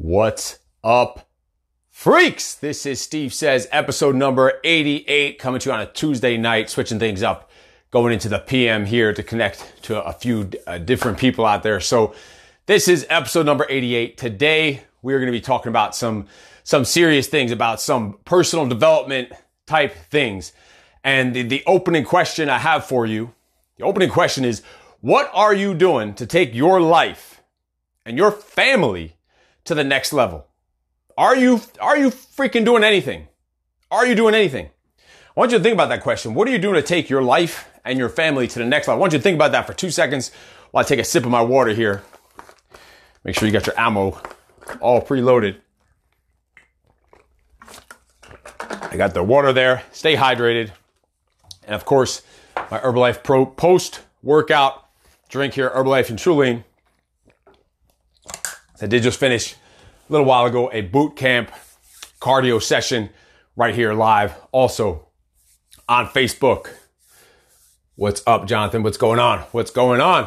What's up, freaks? This is Steve Says, episode number 88, coming to you on a Tuesday night, switching things up, going into the PM here to connect to a few uh, different people out there. So, this is episode number 88. Today, we are going to be talking about some, some serious things, about some personal development type things. And the, the opening question I have for you, the opening question is, what are you doing to take your life and your family to the next level? Are you, are you freaking doing anything? Are you doing anything? I want you to think about that question. What are you doing to take your life and your family to the next level? I want you to think about that for two seconds while I take a sip of my water here. Make sure you got your ammo all preloaded. I got the water there. Stay hydrated. And of course, my Herbalife Pro post workout drink here, Herbalife and Truline. I did just finish a little while ago a boot camp cardio session right here live, also on Facebook. What's up, Jonathan? What's going on? What's going on?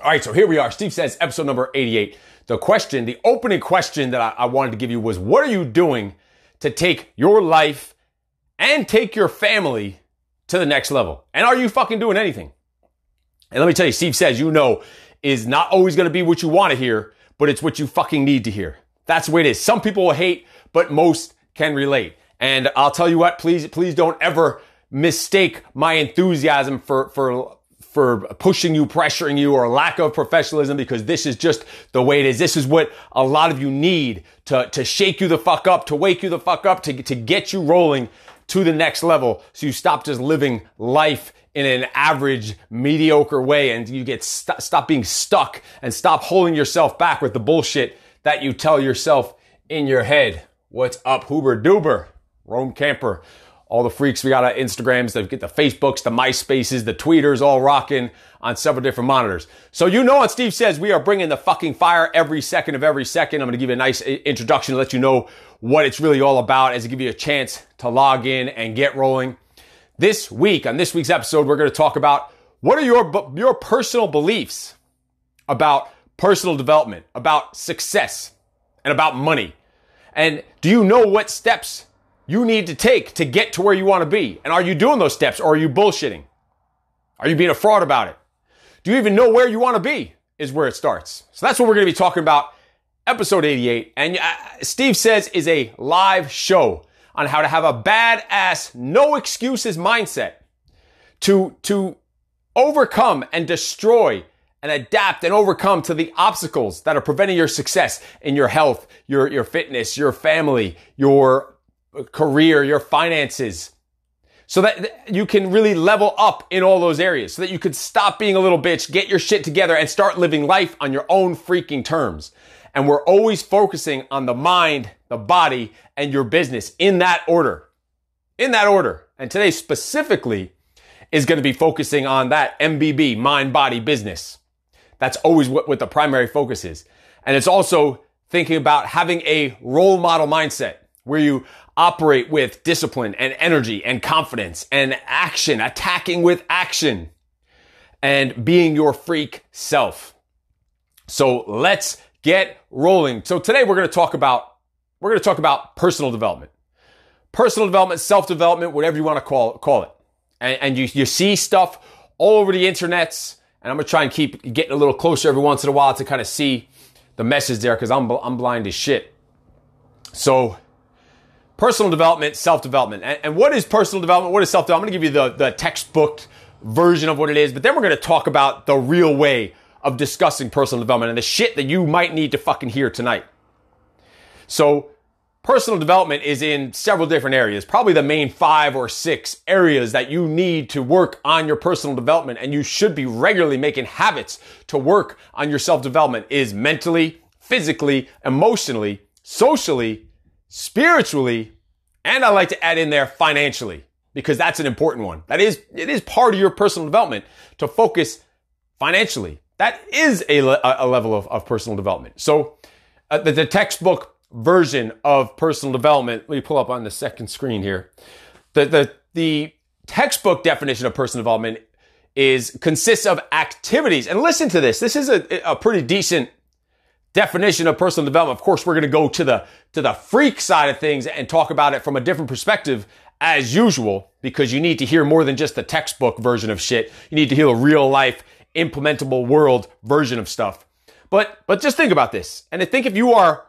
All right, so here we are. Steve says episode number 88. The question, the opening question that I, I wanted to give you was what are you doing to take your life and take your family to the next level? And are you fucking doing anything? And let me tell you, Steve says, you know, is not always going to be what you want to hear, but it's what you fucking need to hear. That's the way it is. Some people will hate, but most can relate. And I'll tell you what, please, please don't ever mistake my enthusiasm for, for, for pushing you, pressuring you, or lack of professionalism because this is just the way it is. This is what a lot of you need to, to shake you the fuck up, to wake you the fuck up, to, to get you rolling to the next level so you stop just living life in an average, mediocre way and you get st- stop being stuck and stop holding yourself back with the bullshit that you tell yourself in your head. What's up, Huber Duber? Rome Camper. All the freaks we got on Instagrams, they get the Facebooks, the MySpaces, the tweeters all rocking on several different monitors. So you know what Steve says, we are bringing the fucking fire every second of every second. I'm going to give you a nice uh, introduction to let you know what it's really all about as I give you a chance to log in and get rolling. This week, on this week's episode, we're going to talk about what are your, your personal beliefs about personal development, about success, and about money. And do you know what steps you need to take to get to where you want to be? And are you doing those steps or are you bullshitting? Are you being a fraud about it? Do you even know where you want to be? Is where it starts. So that's what we're going to be talking about. Episode 88. And uh, Steve says is a live show on how to have a badass, no excuses mindset to, to overcome and destroy and adapt and overcome to the obstacles that are preventing your success in your health, your, your fitness, your family, your career, your finances. So that you can really level up in all those areas so that you could stop being a little bitch, get your shit together and start living life on your own freaking terms. And we're always focusing on the mind, the body, and your business in that order. In that order. And today specifically is going to be focusing on that MBB, mind, body, business. That's always what, what the primary focus is. And it's also thinking about having a role model mindset where you operate with discipline and energy and confidence and action, attacking with action and being your freak self. So let's get rolling. So today we're going to talk about, we're going to talk about personal development, personal development, self-development, whatever you want to call, call it. And, and you, you see stuff all over the internets. And I'm going to try and keep getting a little closer every once in a while to kind of see the message there because I'm, I'm blind as shit. So personal development, self-development. And, and what is personal development? What is self-development? I'm going to give you the, the textbook version of what it is, but then we're going to talk about the real way of discussing personal development and the shit that you might need to fucking hear tonight. So, personal development is in several different areas, probably the main five or six areas that you need to work on your personal development and you should be regularly making habits to work on your self development is mentally, physically, emotionally, socially, spiritually, and I like to add in there financially because that's an important one. That is, it is part of your personal development to focus financially. That is a, a level of, of personal development. So uh, the, the textbook version of personal development, let me pull up on the second screen here. The, the, the textbook definition of personal development is consists of activities. And listen to this. This is a, a pretty decent definition of personal development. Of course, we're going to go to the, to the freak side of things and talk about it from a different perspective as usual, because you need to hear more than just the textbook version of shit. You need to hear a real life, implementable world version of stuff. But, but just think about this. And I think if you are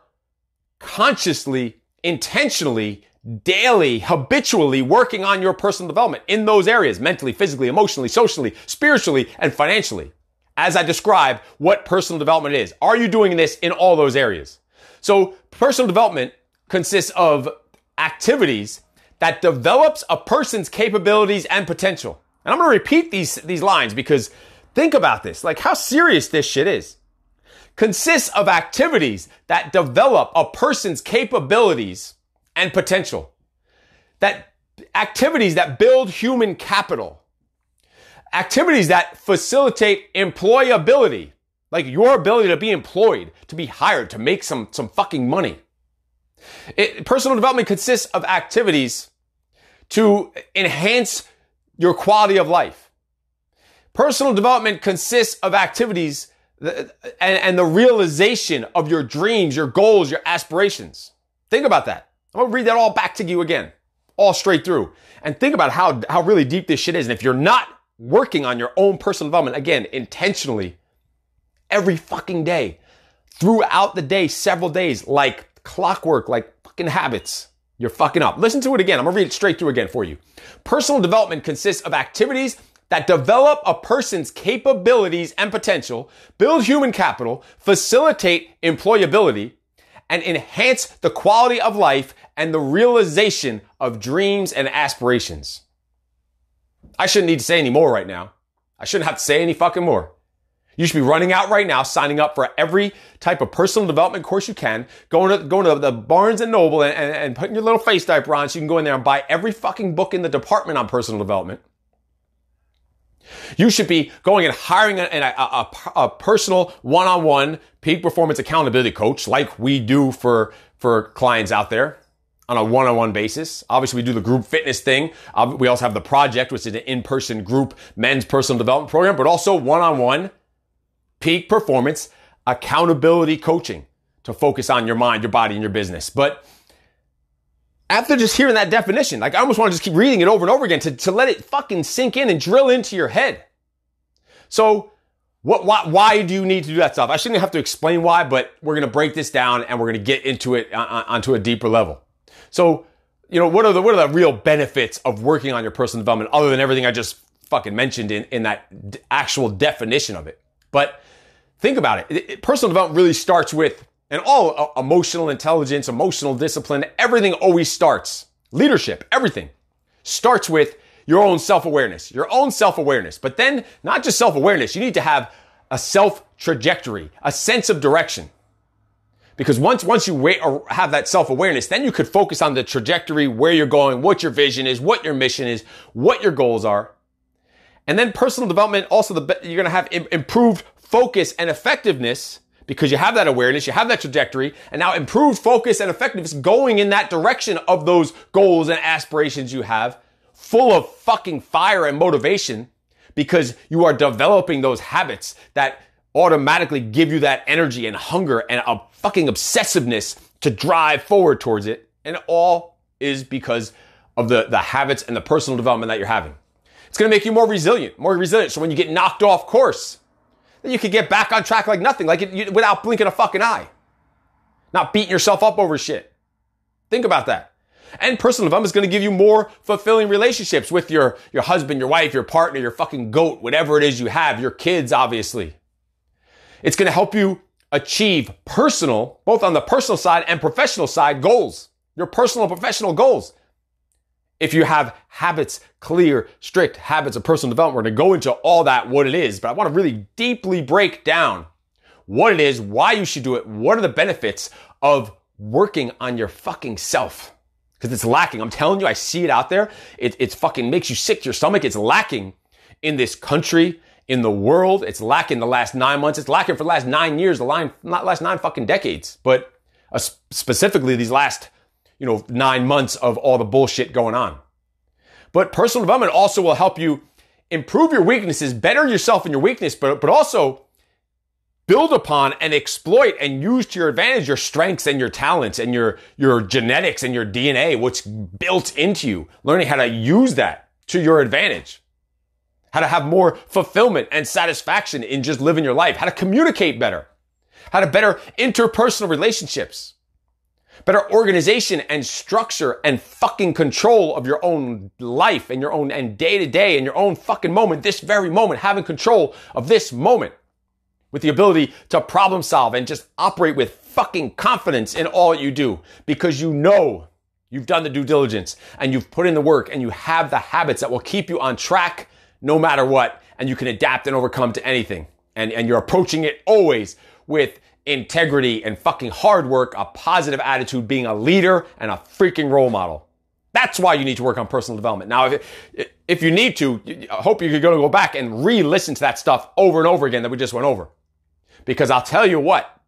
consciously, intentionally, daily, habitually working on your personal development in those areas, mentally, physically, emotionally, socially, spiritually, and financially, as I describe what personal development is. Are you doing this in all those areas? So personal development consists of activities that develops a person's capabilities and potential. And I'm going to repeat these, these lines because think about this, like how serious this shit is. Consists of activities that develop a person's capabilities and potential. That activities that build human capital activities that facilitate employability, like your ability to be employed, to be hired, to make some, some fucking money. It, personal development consists of activities to enhance your quality of life. Personal development consists of activities and, and the realization of your dreams, your goals, your aspirations. Think about that. I'm gonna read that all back to you again, all straight through. And think about how, how really deep this shit is. And if you're not working on your own personal development, again, intentionally, every fucking day, throughout the day, several days, like clockwork, like fucking habits, you're fucking up. Listen to it again. I'm gonna read it straight through again for you. Personal development consists of activities that develop a person's capabilities and potential, build human capital, facilitate employability, and enhance the quality of life and the realization of dreams and aspirations. I shouldn't need to say any more right now. I shouldn't have to say any fucking more. You should be running out right now, signing up for every type of personal development course you can, going to, going to the Barnes and Noble and, and, and putting your little face diaper on so you can go in there and buy every fucking book in the department on personal development. You should be going and hiring a, a, a, a personal one-on-one peak performance accountability coach like we do for, for clients out there on a one-on-one basis. Obviously, we do the group fitness thing. We also have the project, which is an in-person group men's personal development program, but also one-on-one peak performance accountability coaching to focus on your mind, your body, and your business. But after just hearing that definition, like I almost want to just keep reading it over and over again to, to let it fucking sink in and drill into your head. So what, why, why do you need to do that stuff? I shouldn't have to explain why, but we're going to break this down and we're going to get into it on, uh, uh, onto a deeper level. So, you know, what are the, what are the real benefits of working on your personal development other than everything I just fucking mentioned in, in that d- actual definition of it? But think about it. it, it personal development really starts with, and all uh, emotional intelligence, emotional discipline, everything always starts. Leadership, everything starts with your own self-awareness, your own self-awareness. But then not just self-awareness, you need to have a self trajectory, a sense of direction. Because once, once you wait or uh, have that self-awareness, then you could focus on the trajectory, where you're going, what your vision is, what your mission is, what your goals are. And then personal development, also the, you're going to have improved focus and effectiveness because you have that awareness, you have that trajectory, and now improved focus and effectiveness going in that direction of those goals and aspirations you have, full of fucking fire and motivation because you are developing those habits that automatically give you that energy and hunger and a fucking obsessiveness to drive forward towards it. And all is because of the, the habits and the personal development that you're having. It's going to make you more resilient, more resilient. So when you get knocked off course, then you can get back on track like nothing, like it, you, without blinking a fucking eye. Not beating yourself up over shit. Think about that. And personal development is going to give you more fulfilling relationships with your, your husband, your wife, your partner, your fucking goat, whatever it is you have, your kids, obviously. It's going to help you achieve personal, both on the personal side and professional side goals, your personal and professional goals. If you have habits, clear, strict habits of personal development, we're going to go into all that, what it is, but I want to really deeply break down what it is, why you should do it, what are the benefits of working on your fucking self. Because it's lacking. I'm telling you, I see it out there. It, it's fucking makes you sick to your stomach. It's lacking in this country in the world. It's lacking the last nine months. It's lacking for the last nine years, the line, not last nine fucking decades, but uh, specifically these last, you know, nine months of all the bullshit going on. But personal development also will help you improve your weaknesses, better yourself in your weakness, but, but also build upon and exploit and use to your advantage your strengths and your talents and your, your genetics and your DNA, what's built into you, learning how to use that to your advantage, how to have more fulfillment and satisfaction in just living your life, how to communicate better, how to better interpersonal relationships, better organization and structure and fucking control of your own life and your own and day to day and your own fucking moment, this very moment, having control of this moment with the ability to problem solve and just operate with fucking confidence in all you do because you know you've done the due diligence and you've put in the work and you have the habits that will keep you on track no matter what and you can adapt and overcome to anything. And, and you're approaching it always with integrity and fucking hard work, a positive attitude, being a leader and a freaking role model. That's why you need to work on personal development. Now, if, if you need to, I hope you're going to go back and re-listen to that stuff over and over again that we just went over. Because I'll tell you what,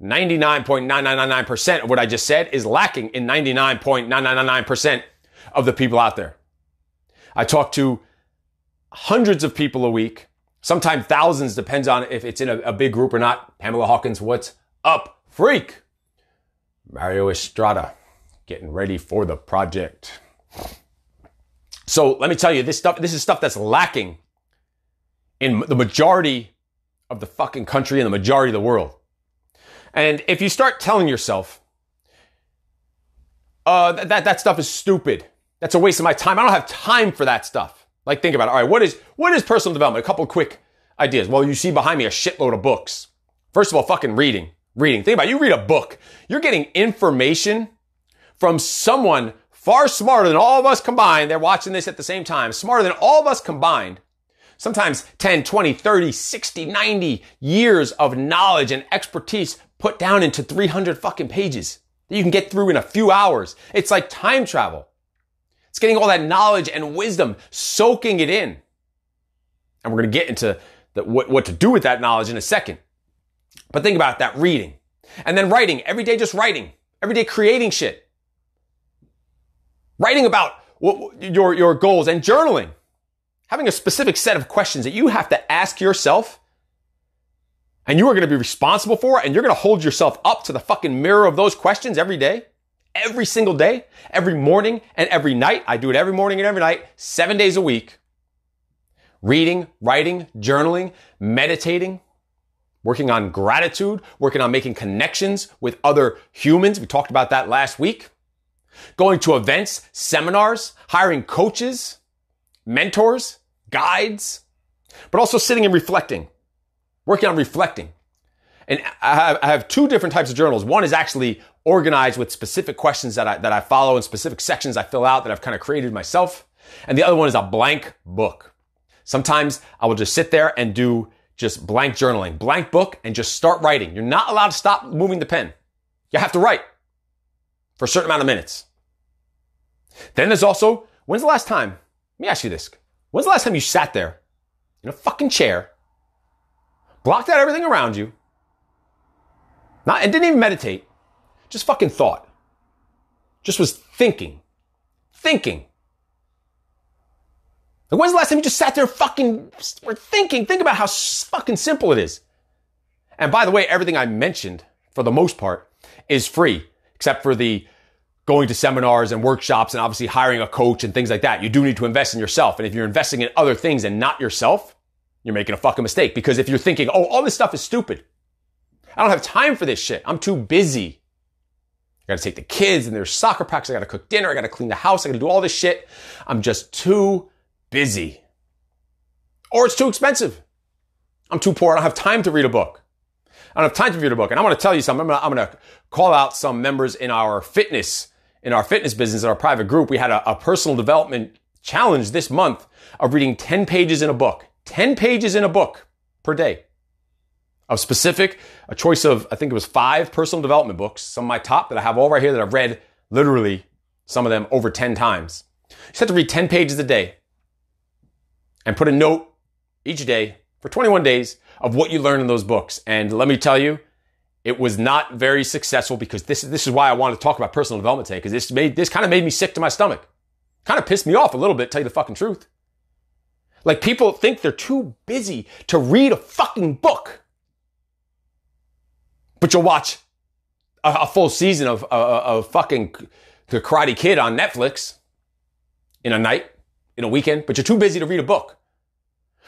99.9999% of what I just said is lacking in 99.9999% of the people out there. I talk to hundreds of people a week, sometimes thousands, depends on if it's in a, a big group or not. Pamela Hawkins, what's up, freak? Mario Estrada, getting ready for the project. So let me tell you, this stuff, this is stuff that's lacking in the majority of the fucking country and the majority of the world. And if you start telling yourself, uh, that, that stuff is stupid. That's a waste of my time. I don't have time for that stuff. Like, think about it. All right, what is, what is personal development? A couple quick ideas. Well, you see behind me a shitload of books. First of all, fucking reading. Reading. Think about it. You read a book. You're getting information from someone far smarter than all of us combined. They're watching this at the same time. Smarter than all of us combined sometimes 10, 20, 30, 60, 90 years of knowledge and expertise put down into 300 fucking pages that you can get through in a few hours. It's like time travel. It's getting all that knowledge and wisdom, soaking it in. And we're going to get into the, what, what to do with that knowledge in a second. But think about that reading and then writing every day, just writing every day, creating shit, writing about what, your, your goals and journaling having a specific set of questions that you have to ask yourself and you are going to be responsible for and you're going to hold yourself up to the fucking mirror of those questions every day, every single day, every morning and every night. I do it every morning and every night, seven days a week. Reading, writing, journaling, meditating, working on gratitude, working on making connections with other humans. We talked about that last week. Going to events, seminars, hiring coaches, mentors, guides, but also sitting and reflecting, working on reflecting. And I have, I have two different types of journals. One is actually organized with specific questions that I, that I follow and specific sections I fill out that I've kind of created myself. And the other one is a blank book. Sometimes I will just sit there and do just blank journaling, blank book, and just start writing. You're not allowed to stop moving the pen. You have to write for a certain amount of minutes. Then there's also, when's the last time? Let me ask you this. When's the last time you sat there in a fucking chair, blocked out everything around you, not, and didn't even meditate, just fucking thought, just was thinking, thinking. Like, when's the last time you just sat there fucking were thinking? Think about how fucking simple it is. And by the way, everything I mentioned, for the most part, is free, except for the going to seminars and workshops and obviously hiring a coach and things like that. You do need to invest in yourself. And if you're investing in other things and not yourself, you're making a fucking mistake. Because if you're thinking, oh, all this stuff is stupid. I don't have time for this shit. I'm too busy. I gotta take the kids and there's soccer practice. I gotta cook dinner. I gotta clean the house. I gotta do all this shit. I'm just too busy. Or it's too expensive. I'm too poor. I don't have time to read a book. I don't have time to read a book. And I'm to tell you something. I'm to, I'm to call out some members in our fitness in our fitness business, in our private group, we had a, a personal development challenge this month of reading 10 pages in a book, 10 pages in a book per day of specific, a choice of, I think it was five personal development books, some of my top that I have all right here that I've read literally some of them over 10 times. You just have to read 10 pages a day and put a note each day for 21 days of what you learned in those books. And let me tell you, it was not very successful because this, is this is why I wanted to talk about personal development today, because this made, this kind of made me sick to my stomach. Kind of pissed me off a little bit, tell you the fucking truth. Like people think they're too busy to read a fucking book. But you'll watch a, a full season of, of, of fucking The Karate Kid on Netflix in a night, in a weekend, but you're too busy to read a book.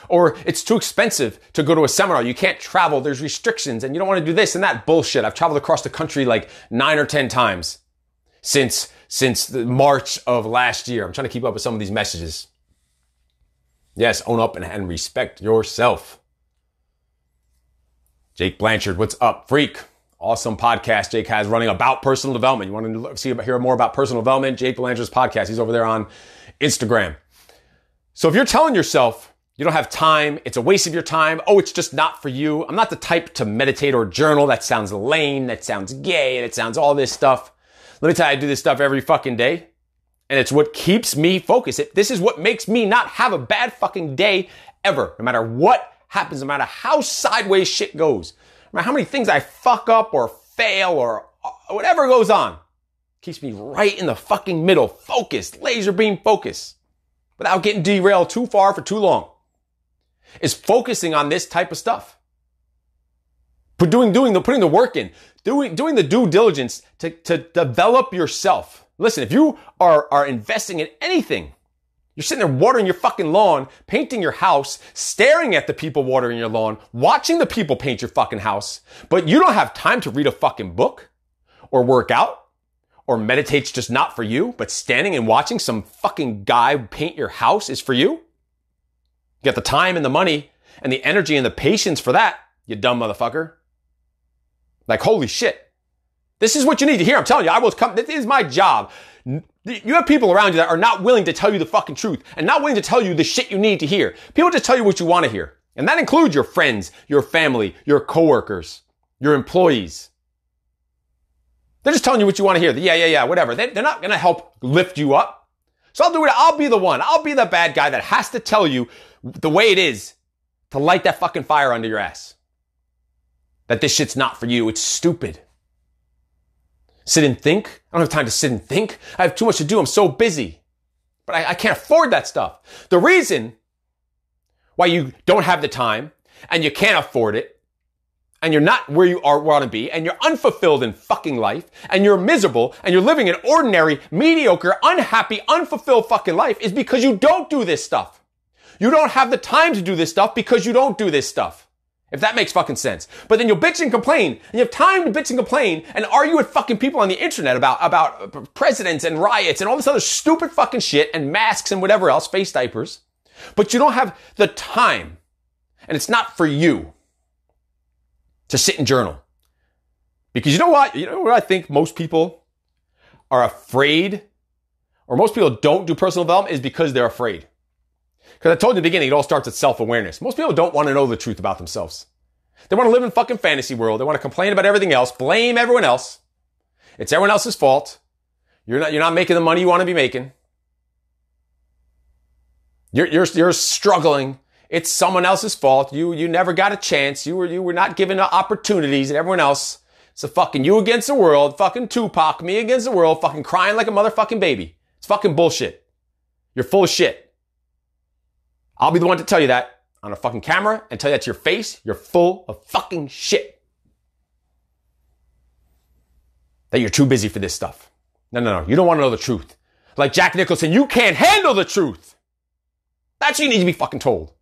Or it's too expensive to go to a seminar. You can't travel. There's restrictions and you don't want to do this and that bullshit. I've traveled across the country like nine or 10 times since, since the March of last year. I'm trying to keep up with some of these messages. Yes, own up and, and respect yourself. Jake Blanchard, what's up, freak? Awesome podcast Jake has running about personal development. You want to see hear more about personal development? Jake Blanchard's podcast. He's over there on Instagram. So if you're telling yourself you don't have time, it's a waste of your time, oh, it's just not for you. I'm not the type to meditate or journal. That sounds lame. That sounds gay. That sounds all this stuff. Let me tell you, I do this stuff every fucking day. And it's what keeps me focused. It, this is what makes me not have a bad fucking day ever, no matter what happens, no matter how sideways shit goes, no matter how many things I fuck up or fail or uh, whatever goes on. Keeps me right in the fucking middle, focused, laser beam focus, without getting derailed too far for too long. Is focusing on this type of stuff. But doing, doing the, putting the work in, doing, doing the due diligence to, to develop yourself. Listen, if you are, are investing in anything, you're sitting there watering your fucking lawn, painting your house, staring at the people watering your lawn, watching the people paint your fucking house, but you don't have time to read a fucking book or work out or meditate's just not for you, but standing and watching some fucking guy paint your house is for you. You got the time and the money and the energy and the patience for that, you dumb motherfucker. Like, holy shit. This is what you need to hear. I'm telling you, I will come. This is my job. You have people around you that are not willing to tell you the fucking truth and not willing to tell you the shit you need to hear. People just tell you what you want to hear. And that includes your friends, your family, your coworkers, your employees. They're just telling you what you want to hear. Yeah, yeah, yeah, whatever. They, are not going to help lift you up. So I'll do it. I'll be the one. I'll be the bad guy that has to tell you the way it is to light that fucking fire under your ass. That this shit's not for you. It's stupid. Sit and think. I don't have time to sit and think. I have too much to do. I'm so busy. But I, I can't afford that stuff. The reason why you don't have the time and you can't afford it and you're not where you are want to be and you're unfulfilled in fucking life and you're miserable and you're living an ordinary, mediocre, unhappy, unfulfilled fucking life is because you don't do this stuff. You don't have the time to do this stuff because you don't do this stuff. If that makes fucking sense. But then you'll bitch and complain, and you have time to bitch and complain and argue with fucking people on the internet about, about uh, presidents and riots and all this other stupid fucking shit and masks and whatever else, face diapers. But you don't have the time. And it's not for you to sit and journal. Because you know what? You know what I think most people are afraid, or most people don't do personal development is because they're afraid. Because I told you in the beginning, it all starts at self-awareness. Most people don't want to know the truth about themselves. They want to live in a fucking fantasy world. They want to complain about everything else, blame everyone else. It's everyone else's fault. You're not, you're not making the money you want to be making. You're, you're, you're struggling. It's someone else's fault. You, you never got a chance. You were, you were not given the opportunities and everyone else. It's a fucking you against the world. Fucking Tupac, me against the world. Fucking crying like a motherfucking baby. It's fucking bullshit. You're full of shit. I'll be the one to tell you that on a fucking camera and tell you that to your face. You're full of fucking shit. That you're too busy for this stuff. No, no, no. You don't want to know the truth. Like Jack Nicholson, you can't handle the truth. That's what you need to be fucking told.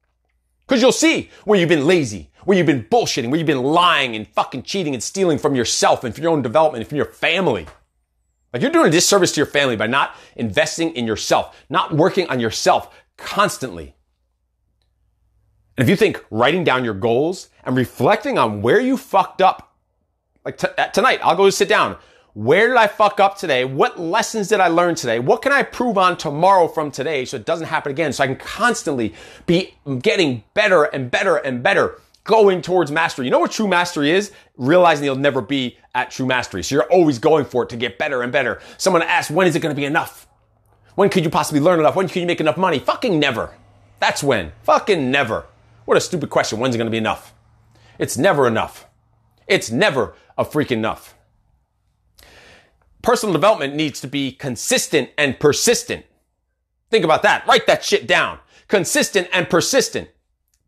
Cause you'll see where you've been lazy, where you've been bullshitting, where you've been lying and fucking cheating and stealing from yourself and from your own development and from your family. Like you're doing a disservice to your family by not investing in yourself, not working on yourself constantly. And if you think writing down your goals and reflecting on where you fucked up, like t- uh, tonight, I'll go sit down. Where did I fuck up today? What lessons did I learn today? What can I prove on tomorrow from today so it doesn't happen again? So I can constantly be getting better and better and better, going towards mastery. You know what true mastery is? Realizing you'll never be at true mastery. So you're always going for it to get better and better. Someone asks, when is it going to be enough? When could you possibly learn enough? When can you make enough money? Fucking never. That's when. Fucking never. What a stupid question. When's it going to be enough? It's never enough. It's never a freaking enough. Personal development needs to be consistent and persistent. Think about that. Write that shit down. Consistent and persistent.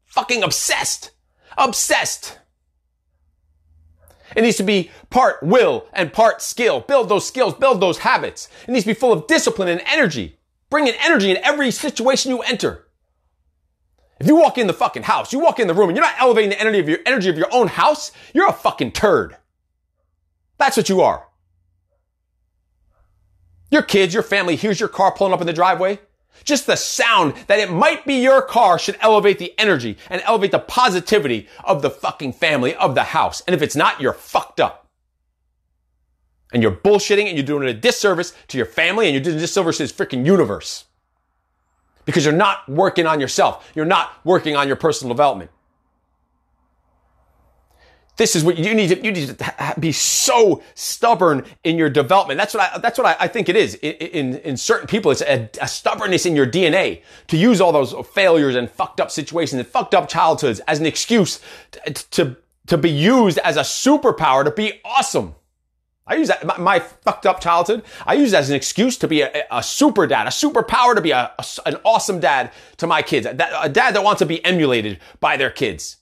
Fucking obsessed. Obsessed. It needs to be part will and part skill. Build those skills, build those habits. It needs to be full of discipline and energy. Bring in energy in every situation you enter. If you walk in the fucking house, you walk in the room and you're not elevating the energy of your energy of your own house, you're a fucking turd. That's what you are. Your kids, your family hears your car pulling up in the driveway. Just the sound that it might be your car should elevate the energy and elevate the positivity of the fucking family of the house. And if it's not, you're fucked up. And you're bullshitting and you're doing a disservice to your family and you're doing a disservice to this freaking universe. Because you're not working on yourself. You're not working on your personal development. This is what you need to, you need to be so stubborn in your development. That's what I, that's what I, I think it is. In, in, in, certain people, it's a, a, stubbornness in your DNA to use all those failures and fucked up situations and fucked up childhoods as an excuse to, to, to be used as a superpower to be awesome. I use that, my, my, fucked up childhood. I use that as an excuse to be a, a super dad, a superpower to be a, a, an awesome dad to my kids, a, a dad that wants to be emulated by their kids.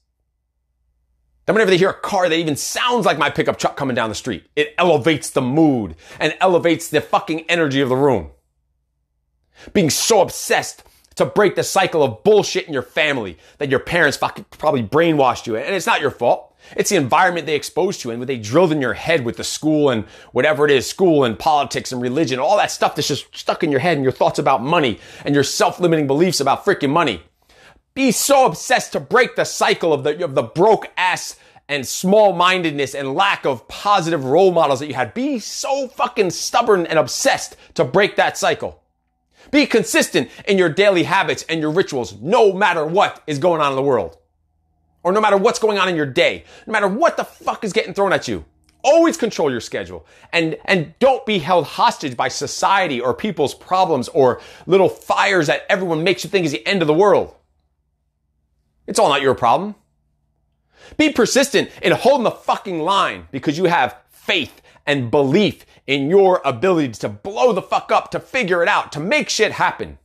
Then whenever they hear a car that even sounds like my pickup truck coming down the street, it elevates the mood and elevates the fucking energy of the room. Being so obsessed to break the cycle of bullshit in your family that your parents fucking probably brainwashed you. And it's not your fault. It's the environment they exposed to and what they drilled in your head with the school and whatever it is, school and politics and religion, all that stuff that's just stuck in your head and your thoughts about money and your self-limiting beliefs about freaking money. Be so obsessed to break the cycle of the, of the broke ass and small mindedness and lack of positive role models that you had. Be so fucking stubborn and obsessed to break that cycle. Be consistent in your daily habits and your rituals, no matter what is going on in the world. Or no matter what's going on in your day. No matter what the fuck is getting thrown at you. Always control your schedule and, and don't be held hostage by society or people's problems or little fires that everyone makes you think is the end of the world. It's all not your problem. Be persistent in holding the fucking line because you have faith and belief in your ability to blow the fuck up, to figure it out, to make shit happen.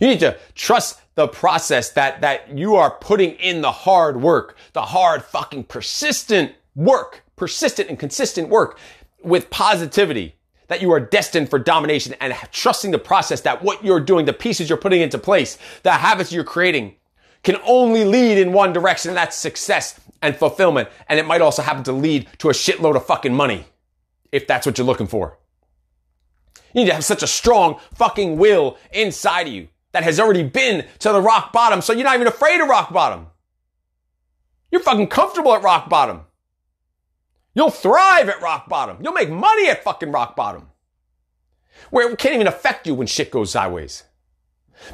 You need to trust the process that, that you are putting in the hard work, the hard fucking persistent work, persistent and consistent work with positivity that you are destined for domination and trusting the process that what you're doing, the pieces you're putting into place, the habits you're creating can only lead in one direction, and that's success and fulfillment. And it might also happen to lead to a shitload of fucking money, if that's what you're looking for. You need to have such a strong fucking will inside of you that has already been to the rock bottom, so you're not even afraid of rock bottom. You're fucking comfortable at rock bottom. You'll thrive at rock bottom. You'll make money at fucking rock bottom. Where it can't even affect you when shit goes sideways.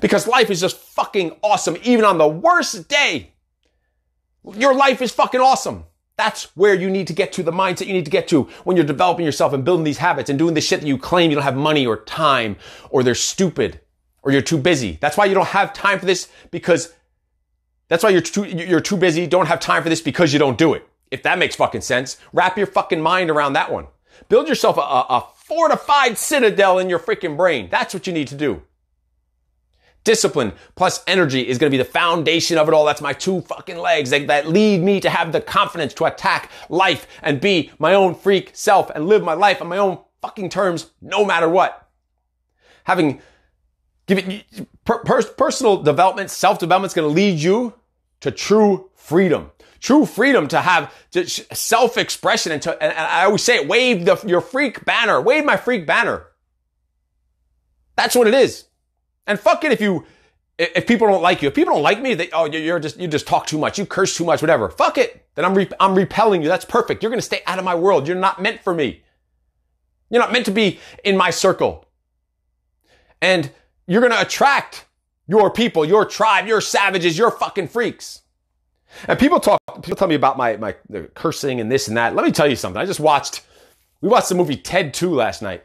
Because life is just fucking awesome, even on the worst day. Your life is fucking awesome. That's where you need to get to, the mindset you need to get to when you're developing yourself and building these habits and doing the shit that you claim you don't have money or time or they're stupid or you're too busy. That's why you don't have time for this because that's why you're too, you're too busy, don't have time for this because you don't do it. If that makes fucking sense, wrap your fucking mind around that one. Build yourself a, a fortified citadel in your freaking brain. That's what you need to do. Discipline plus energy is going to be the foundation of it all. That's my two fucking legs that, that, lead me to have the confidence to attack life and be my own freak self and live my life on my own fucking terms, no matter what. Having given per, per, personal development, self development is going to lead you to true freedom. True freedom to have self expression and to, and I always say it, wave the, your freak banner, wave my freak banner. That's what it is. And fuck it if you, if people don't like you. If people don't like me, they, oh, you're just, you just talk too much. You curse too much, whatever. Fuck it. Then I'm, re- I'm repelling you. That's perfect. You're going to stay out of my world. You're not meant for me. You're not meant to be in my circle. And you're going to attract your people, your tribe, your savages, your fucking freaks. And people talk, people tell me about my, my cursing and this and that. Let me tell you something. I just watched, we watched the movie Ted 2 last night.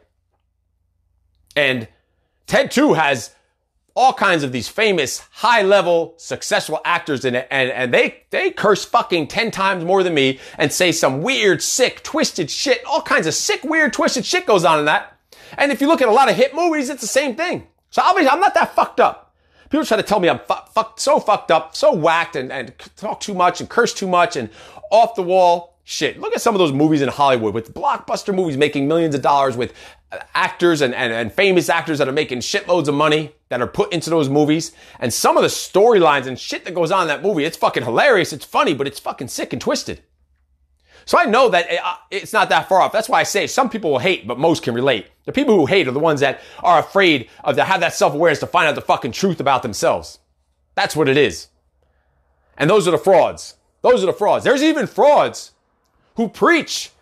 And Ted 2 has all kinds of these famous, high level, successful actors in it, and, and they, they curse fucking 10 times more than me and say some weird, sick, twisted shit. All kinds of sick, weird, twisted shit goes on in that. And if you look at a lot of hit movies, it's the same thing. So obviously, I'm not that fucked up. People try to tell me I'm fu- fucked, so fucked up, so whacked and, and talk too much and curse too much and off the wall Shit, look at some of those movies in Hollywood with blockbuster movies making millions of dollars with uh, actors and, and, and famous actors that are making shitloads of money that are put into those movies. And some of the storylines and shit that goes on in that movie, it's fucking hilarious. It's funny, but it's fucking sick and twisted. So I know that uh, it's not that far off. That's why I say some people will hate, but most can relate. The people who hate are the ones that are afraid of to have that self-awareness to find out the fucking truth about themselves. That's what it is. And those are the frauds. Those are the frauds. There's even frauds who preach,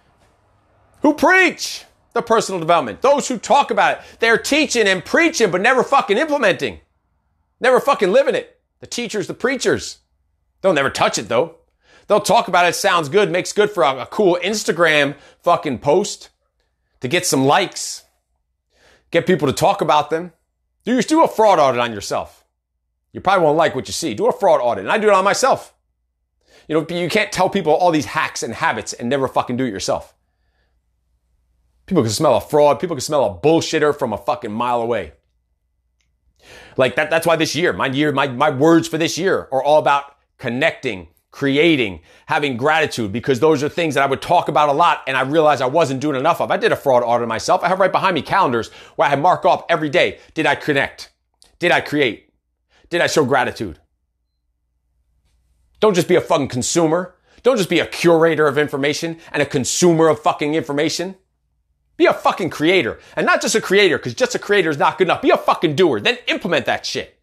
who preach the personal development. Those who talk about it. They're teaching and preaching, but never fucking implementing. Never fucking living it. The teachers, the preachers. They'll never touch it though. They'll talk about it, sounds good, makes good for a, a cool Instagram fucking post to get some likes, get people to talk about them. Do you do a fraud audit on yourself? You probably won't like what you see. Do a fraud audit. And I do it on myself. You know, you can't tell people all these hacks and habits and never fucking do it yourself. People can smell a fraud. People can smell a bullshitter from a fucking mile away. Like that, that's why this year, my year, my, my words for this year are all about connecting, creating, having gratitude, because those are things that I would talk about a lot and I realized I wasn't doing enough of. I did a fraud audit myself. I have right behind me calendars where I mark off every day. Did I connect? Did I create? Did I show gratitude? Don't just be a fucking consumer. Don't just be a curator of information and a consumer of fucking information. Be a fucking creator. And not just a creator, because just a creator is not good enough. Be a fucking doer. Then implement that shit.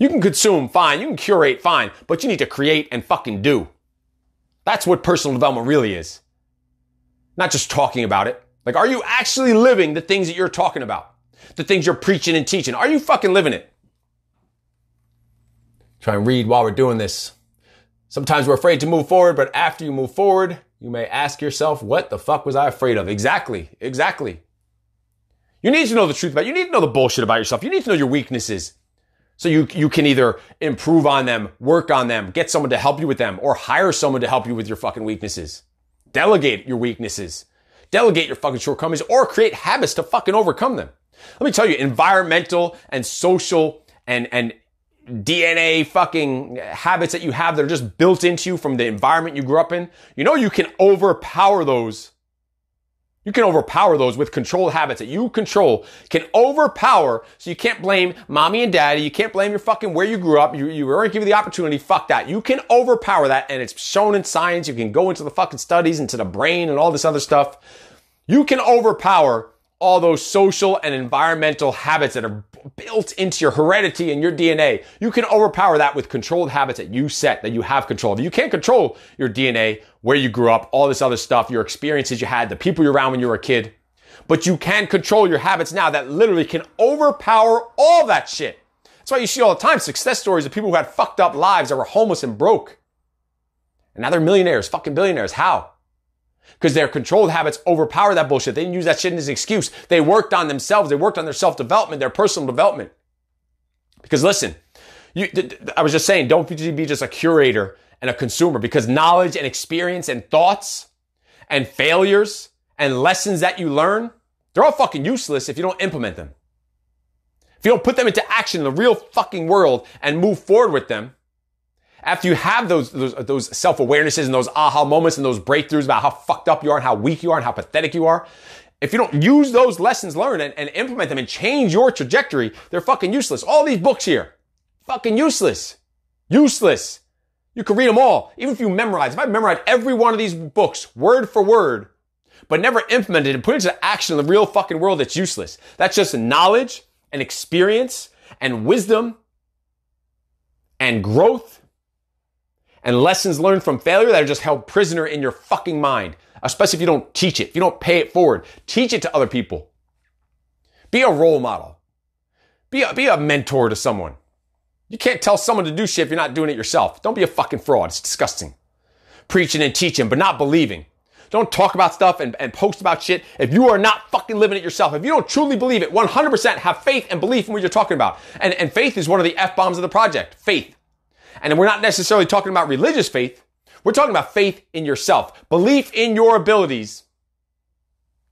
You can consume, fine. You can curate, fine. But you need to create and fucking do. That's what personal development really is. Not just talking about it. Like, are you actually living the things that you're talking about? The things you're preaching and teaching? Are you fucking living it? Try and read while we're doing this. Sometimes we're afraid to move forward, but after you move forward, you may ask yourself, what the fuck was I afraid of? Exactly. Exactly. You need to know the truth about, you need to know the bullshit about yourself. You need to know your weaknesses. So you, you can either improve on them, work on them, get someone to help you with them, or hire someone to help you with your fucking weaknesses. Delegate your weaknesses. Delegate your fucking shortcomings or create habits to fucking overcome them. Let me tell you, environmental and social and, and DNA fucking habits that you have that are just built into you from the environment you grew up in, you know you can overpower those you can overpower those with controlled habits that you control can overpower. So you can't blame mommy and daddy. You can't blame your fucking where you grew up. You, you weren't given the opportunity. Fuck that. You can overpower that. And it's shown in science. You can go into the fucking studies, into the brain and all this other stuff. You can overpower all those social and environmental habits that are built into your heredity and your DNA. You can overpower that with controlled habits that you set, that you have control of. You can't control your DNA, where you grew up, all this other stuff, your experiences you had, the people you're around when you were a kid. But you can control your habits now that literally can overpower all that shit. That's why you see all the time success stories of people who had fucked up lives that were homeless and broke. And now they're millionaires, fucking billionaires. How? Because their controlled habits overpower that bullshit. They didn't use that shit as an excuse. They worked on themselves. They worked on their self development, their personal development. Because listen, you, I was just saying, don't be just a curator and a consumer because knowledge and experience and thoughts and failures and lessons that you learn, they're all fucking useless if you don't implement them. If you don't put them into action in the real fucking world and move forward with them, after you have those, those, those self-awarenesses and those aha moments and those breakthroughs about how fucked up you are and how weak you are and how pathetic you are, if you don't use those lessons learned and, and implement them and change your trajectory, they're fucking useless. All these books here, fucking useless. Useless. You can read them all. Even if you memorize, if I memorized every one of these books word for word, but never implemented and put into action in the real fucking world, it's useless. That's just knowledge and experience and wisdom and growth and lessons learned from failure that are just held prisoner in your fucking mind, especially if you don't teach it, if you don't pay it forward. Teach it to other people. Be a role model. Be a, be a mentor to someone. You can't tell someone to do shit if you're not doing it yourself. Don't be a fucking fraud. It's disgusting. Preaching and teaching, but not believing. Don't talk about stuff and, and post about shit if you are not fucking living it yourself. If you don't truly believe it, 100% have faith and belief in what you're talking about. And, and faith is one of the F bombs of the project. Faith. And we're not necessarily talking about religious faith. We're talking about faith in yourself, belief in your abilities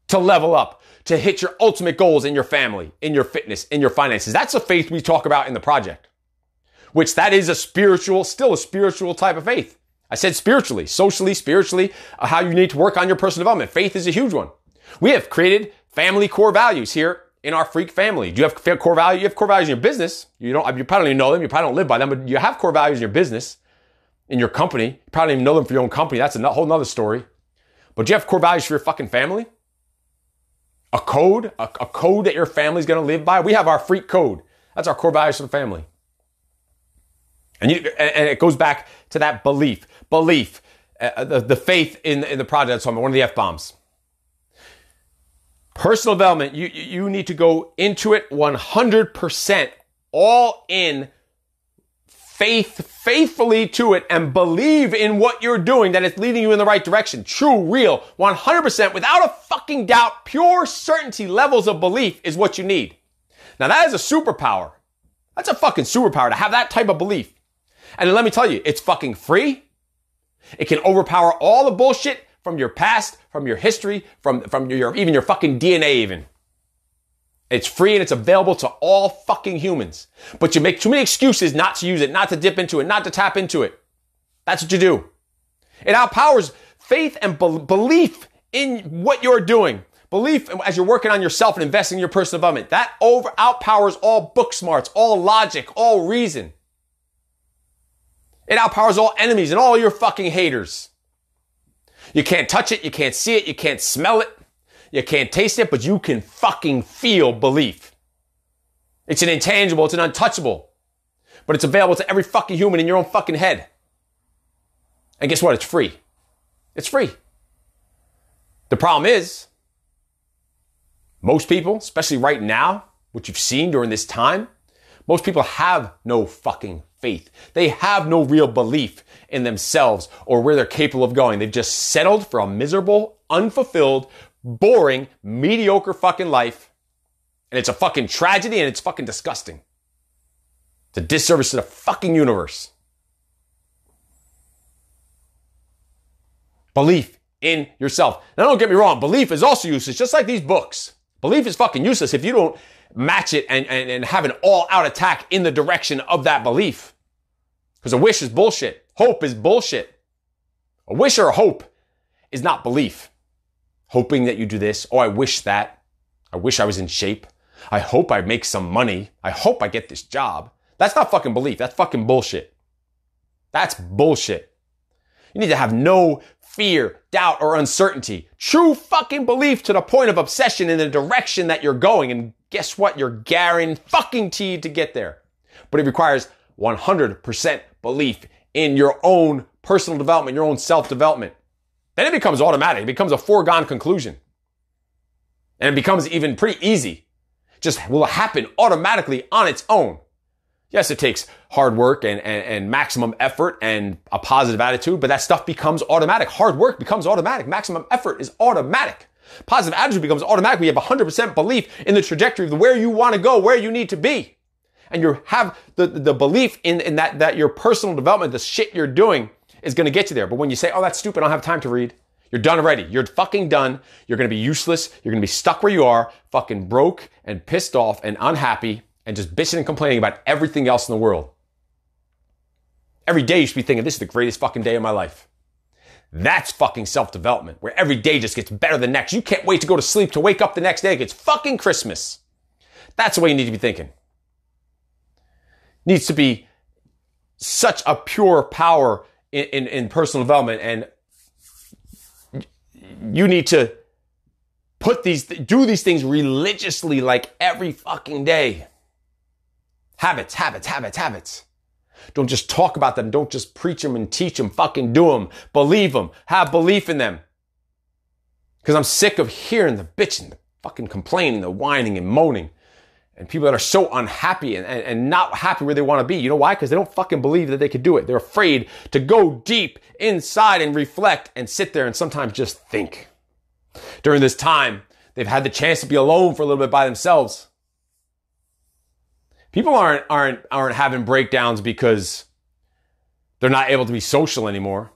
to level up, to hit your ultimate goals in your family, in your fitness, in your finances. That's the faith we talk about in the project, which that is a spiritual, still a spiritual type of faith. I said spiritually, socially, spiritually, uh, how you need to work on your personal development. Faith is a huge one. We have created family core values here in our freak family. Do you have core values? You have core values in your business. You don't, you probably don't even know them. You probably don't live by them, but you have core values in your business, in your company. You probably don't even know them for your own company. That's a whole nother story. But do you have core values for your fucking family? A code, a, a code that your family's going to live by. We have our freak code. That's our core values for the family. And, you, and it goes back to that belief, belief, uh, the, the faith in, in the project. So I'm one of the F bombs. Personal development, you, you need to go into it 100% all in faith, faithfully to it and believe in what you're doing, that it's leading you in the right direction. True, real, 100% without a fucking doubt, pure certainty levels of belief is what you need. Now that is a superpower. That's a fucking superpower to have that type of belief. And let me tell you, it's fucking free. It can overpower all the bullshit from your past, from your history, from, from your, even your fucking DNA even. It's free and it's available to all fucking humans. But you make too many excuses not to use it, not to dip into it, not to tap into it. That's what you do. It outpowers faith and be- belief in what you're doing. Belief as you're working on yourself and investing in your personal development. That over outpowers all book smarts, all logic, all reason. It outpowers all enemies and all your fucking haters. You can't touch it, you can't see it, you can't smell it, you can't taste it, but you can fucking feel belief. It's an intangible, it's an untouchable, but it's available to every fucking human in your own fucking head. And guess what? It's free. It's free. The problem is, most people, especially right now, what you've seen during this time, most people have no fucking faith. They have no real belief in themselves or where they're capable of going. They've just settled for a miserable, unfulfilled, boring, mediocre fucking life. And it's a fucking tragedy and it's fucking disgusting. It's a disservice to the fucking universe. Belief in yourself. Now don't get me wrong, belief is also useless, just like these books. Belief is fucking useless if you don't match it and, and, and have an all out attack in the direction of that belief. Because a wish is bullshit. Hope is bullshit. A wish or a hope is not belief. Hoping that you do this. Oh, I wish that. I wish I was in shape. I hope I make some money. I hope I get this job. That's not fucking belief. That's fucking bullshit. That's bullshit. You need to have no fear, doubt, or uncertainty. True fucking belief to the point of obsession in the direction that you're going. And guess what? You're guaranteed fucking teed to get there. But it requires 100% belief in your own personal development, your own self development. Then it becomes automatic. It becomes a foregone conclusion. And it becomes even pretty easy. Just will happen automatically on its own. Yes, it takes hard work and, and, and, maximum effort and a positive attitude, but that stuff becomes automatic. Hard work becomes automatic. Maximum effort is automatic. Positive attitude becomes automatic. We have 100% belief in the trajectory of where you want to go, where you need to be and you have the, the belief in, in that, that your personal development, the shit you're doing is going to get you there. But when you say, oh, that's stupid, I don't have time to read, you're done already. You're fucking done. You're going to be useless. You're going to be stuck where you are, fucking broke and pissed off and unhappy and just bitching and complaining about everything else in the world. Every day you should be thinking, this is the greatest fucking day of my life. That's fucking self-development, where every day just gets better than next. You can't wait to go to sleep to wake up the next day. It's fucking Christmas. That's the way you need to be thinking needs to be such a pure power in, in, in personal development. And you need to put these, do these things religiously like every fucking day. Habits, habits, habits, habits. Don't just talk about them. Don't just preach them and teach them. Fucking do them. Believe them. Have belief in them. Because I'm sick of hearing the bitching, the fucking complaining, the whining and moaning and people that are so unhappy and, and, and not happy where they want to be. You know why? Because they don't fucking believe that they could do it. They're afraid to go deep inside and reflect and sit there and sometimes just think. During this time, they've had the chance to be alone for a little bit by themselves. People aren't, aren't, aren't having breakdowns because they're not able to be social anymore.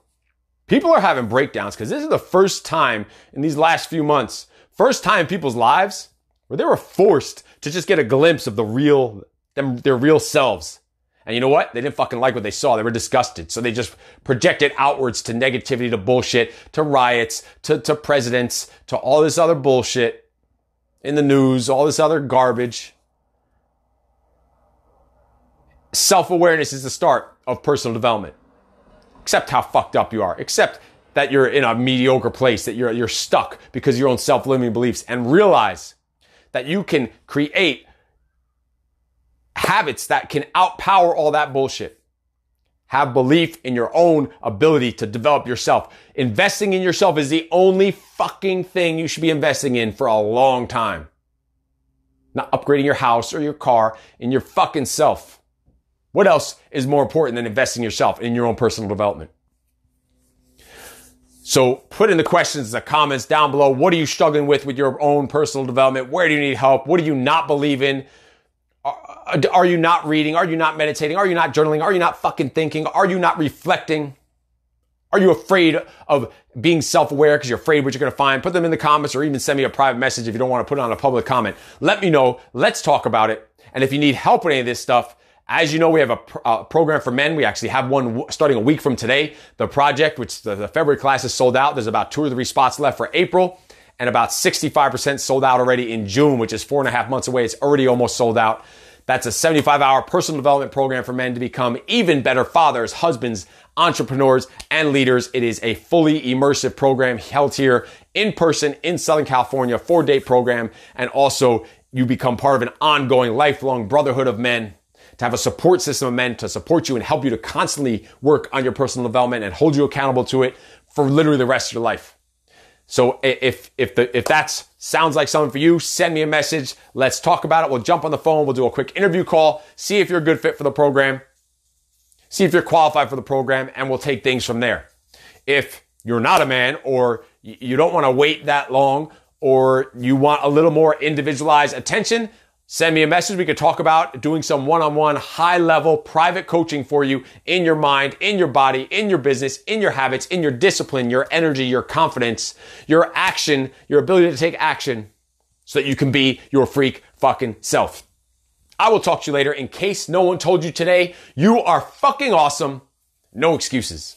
People are having breakdowns because this is the first time in these last few months, first time in people's lives where they were forced to just get a glimpse of the real, them, their real selves And you know what? They didn't fucking like what they saw. They were disgusted. So they just projected outwards to negativity, to bullshit, to riots, to, to presidents, to all this other bullshit in the news, all this other garbage. Self awareness is the start of personal development. Accept how fucked up you are. Accept that you're in a mediocre place, that you're, you're stuck because your own self limiting beliefs, and realize that you can create habits that can outpower all that bullshit. Have belief in your own ability to develop yourself. Investing in yourself is the only fucking thing you should be investing in for a long time. Not upgrading your house or your car, in your fucking self. What else is more important than investing yourself in your own personal development? So put in the questions, the comments down below. What are you struggling with with your own personal development? Where do you need help? What do you not believe in? Are, uh, are you not reading? Are you not meditating? Are you not journaling? Are you not fucking thinking? Are you not reflecting? Are you afraid of being self-aware because you're afraid what you're going to find? Put them in the comments or even send me a private message if you don't want to put it on a public comment. Let me know. Let's talk about it. And if you need help with any of this stuff, as you know, we have a, pr- program for men. We actually have one w- starting a week from today. The project, which the, the February class is sold out. There's about two or three spots left for April and about 65% sold out already in June, which is four and a half months away. It's already almost sold out. That's a 75 hour personal development program for men to become even better fathers, husbands, entrepreneurs, and leaders. It is a fully immersive program held here in person in Southern California, four day program. And also you become part of an ongoing lifelong brotherhood of men to have a support system of men to support you and help you to constantly work on your personal development and hold you accountable to it for literally the rest of your life. So if if the if that sounds like something for you, send me a message. Let's talk about it. We'll jump on the phone. We'll do a quick interview call. See if you're a good fit for the program. See if you're qualified for the program, and we'll take things from there. If you're not a man, or you don't want to wait that long, or you want a little more individualized attention, Send me a message. We could talk about doing some one-on-one high level private coaching for you in your mind, in your body, in your business, in your habits, in your discipline, your energy, your confidence, your action, your ability to take action so that you can be your freak fucking self. I will talk to you later. In case no one told you today, you are fucking awesome. No excuses.